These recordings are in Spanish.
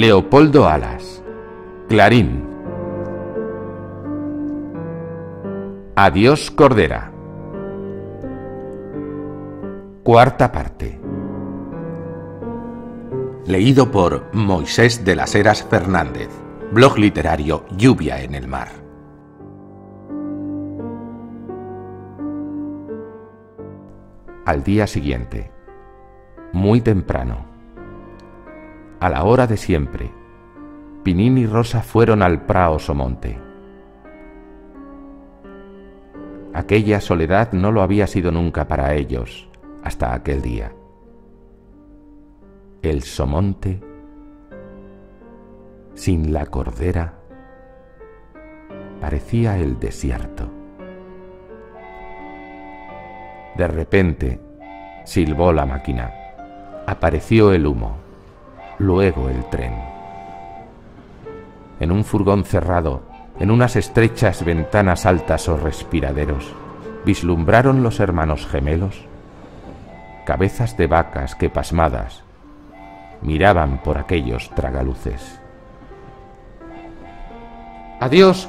Leopoldo Alas. Clarín. Adiós Cordera. Cuarta parte. Leído por Moisés de las Heras Fernández. Blog literario Lluvia en el Mar. Al día siguiente. Muy temprano. A la hora de siempre. Pinín y Rosa fueron al prao Somonte. Aquella soledad no lo había sido nunca para ellos hasta aquel día. El somonte, sin la cordera, parecía el desierto. De repente silbó la máquina, apareció el humo, luego el tren. En un furgón cerrado, en unas estrechas ventanas altas o respiraderos, vislumbraron los hermanos gemelos cabezas de vacas que pasmadas miraban por aquellos tragaluces. Adiós,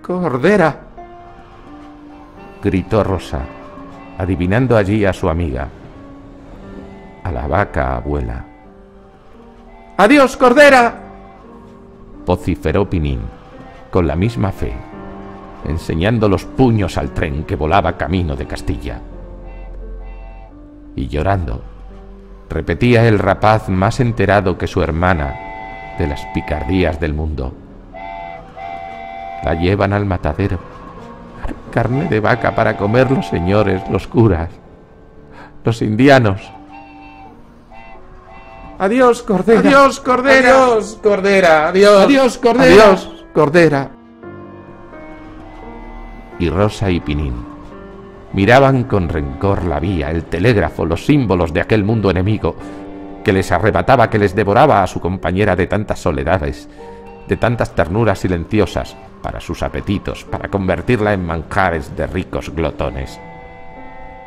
Cordera, gritó Rosa, adivinando allí a su amiga, a la vaca abuela. Adiós, Cordera, vociferó Pinín con la misma fe, enseñando los puños al tren que volaba camino de Castilla. Y llorando, repetía el rapaz más enterado que su hermana de las picardías del mundo. La llevan al matadero, carne de vaca para comer los señores, los curas, los indianos. Adiós, Cordera. Adiós, Cordera. Adiós, Cordera. Adiós. Adiós, Cordera. Adiós, Cordera. Y Rosa y Pinín miraban con rencor la vía, el telégrafo, los símbolos de aquel mundo enemigo que les arrebataba, que les devoraba a su compañera de tantas soledades, de tantas ternuras silenciosas para sus apetitos, para convertirla en manjares de ricos glotones.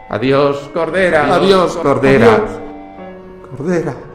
Adiós, Cordera. Adiós, Cordera. Cordera.